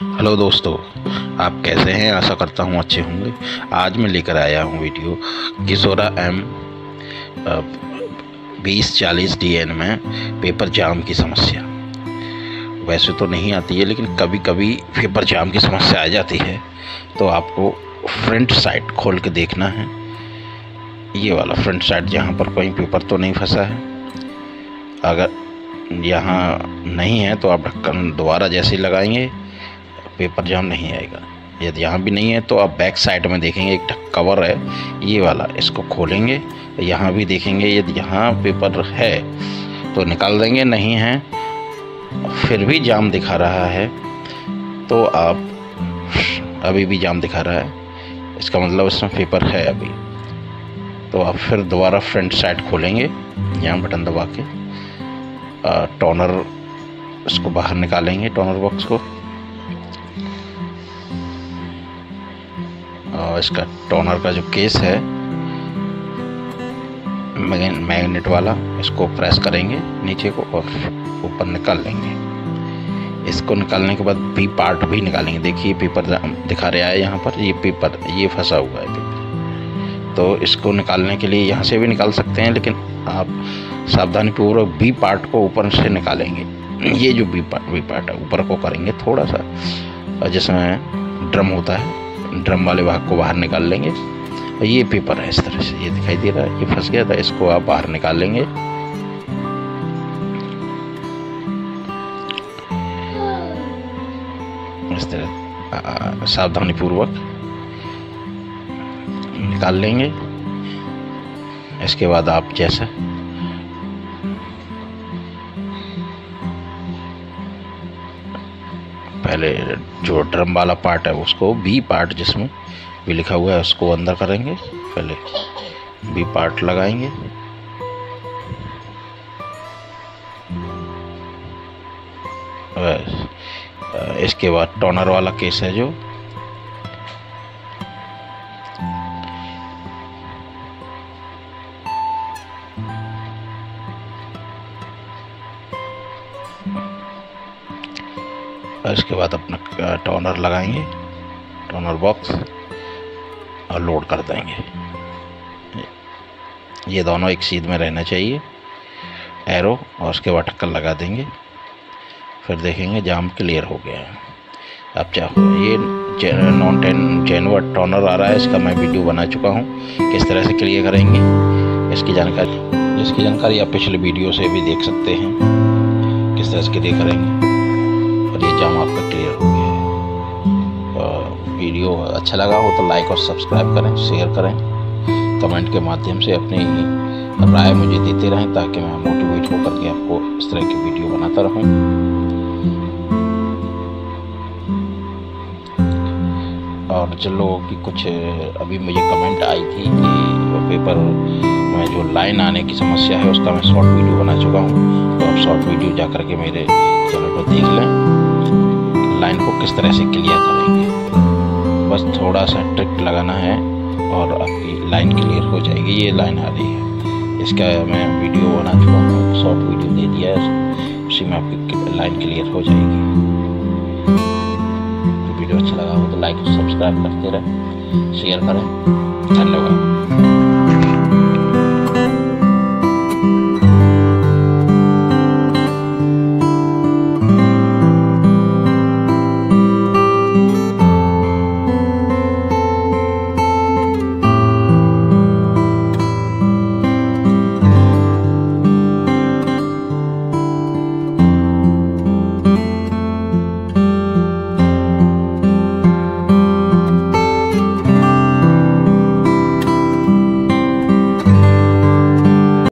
Hello दोस्तों, आप कैसे हैं? आशा करता हूँ अच्छे होंगे। आज मैं लेकर आया हूँ वीडियो किशोरा एम बीस चालीस डी एन में पेपर जाम की समस्या। वैसे तो नहीं आती है, लेकिन कभी कभी पेपर जाम की समस्या आ जाती है। तो आपको फ्रंट साइड खोल के देखना है। ये वाला फ्रंट साइड जहाँ पर कोई पेपर तो नहीं फंसा है। अगर यहाँ नहीं है तो आप ढक्कन दोबारा जैसे लगाएँगे पेपर जाम नहीं आएगा। यदि यहाँ भी नहीं है तो आप बैक साइड में देखेंगे, एक कवर है, ये वाला, इसको खोलेंगे, यहाँ भी देखेंगे, यदि यहाँ पेपर है तो निकाल देंगे, नहीं है, फिर भी जाम दिखा रहा है तो आप अभी भी जाम दिखा रहा है। इसका मतलब इसमें पेपर है अभी। तो आप फिर दोबारा फ्रंट साइड खोलेंगे, यहाँ बटन दबा के टोनर इसको बाहर निकालेंगे टोनर बॉक्स को। इसका टोनर का जो केस है मैग्नेट वाला, इसको प्रेस करेंगे नीचे को और ऊपर निकाल लेंगे। इसको निकालने के बाद बी पार्ट भी निकालेंगे। देखिए, पेपर दिखा रहा है यहाँ पर, ये पेपर, ये फंसा हुआ है पेपर। तो इसको निकालने के लिए यहाँ से भी निकाल सकते हैं, लेकिन आप सावधानी पूर्वक बी पार्ट को ऊपर से निकालेंगे। ये जो बी पार्ट बी पार्ट है, ऊपर को करेंगे थोड़ा सा, जिसमें ड्रम होता है ड्रम वाले भाग को बाहर निकाल लेंगे। और ये पेपर है इस तरह से, ये दिखाई दे रहा है, ये फंस गया था, इसको आप बाहर निकाल लेंगे। इस तरह सावधानी पूर्वक निकाल लेंगे। इसके बाद आप जैसा पहले जो ड्रम वाला पार्ट है, उसको बी पार्ट जिसमें भी लिखा हुआ है, उसको अंदर करेंगे। पहले बी पार्ट लगाएँगे। इसके बाद टोनर वाला केस है जो। इसके बाद अपना टोनर लगाएँगे। टोनर बॉक्स और लोड कर देंगे। ये दोनों एक सीध में रहना चाहिए। एरो और उसके बाद ढक्कन लगा देंगे। फिर देखेंगे जाम क्लियर हो गया है। अब चाहो ये नॉन टेन जेनवर टोनर आ रहा है। इसका मैं वीडियो बना चुका हूँ। किस तरह से क्लियर करेंगे, इसकी जानकारी इसकी जानकारी आप पिछले वीडियो से भी देख सकते हैं। किस तरह से क्लियर करेंगे। और ये जाम आपका क्लियर हो गया है। वीडियो अच्छा लगा हो तो लाइक और सब्सक्राइब करें शेयर करें। कमेंट के माध्यम से अपनी राय मुझे देते रहें ताकि मैं मोटिवेट होकर के आपको इस तरह की वीडियो बनाता रहूँ। और जिन लोगों की कुछ, अभी मुझे कमेंट आई थी कि पेपर में जो लाइन आने की समस्या है, उसका मैं शॉर्ट वीडियो बना चुका हूँ। तो आप शॉर्ट वीडियो जा कर के मेरे चैनल पर देख लें। लाइन को किस तरह से क्लियर करेंगे? बस थोड़ा सा ट्रिक लगाना है और आपकी लाइन क्लियर हो जाएगी। ये लाइन आ रही है। इसका मैं वीडियो बना चुका हूँ। शॉर्ट वीडियो दे दिया है। उसी में आपकी लाइन क्लियर हो जाएगी। वीडियो अच्छा लगा हो तो लाइक सब्सक्राइब करते रहें। शेयर करें। धन्यवाद।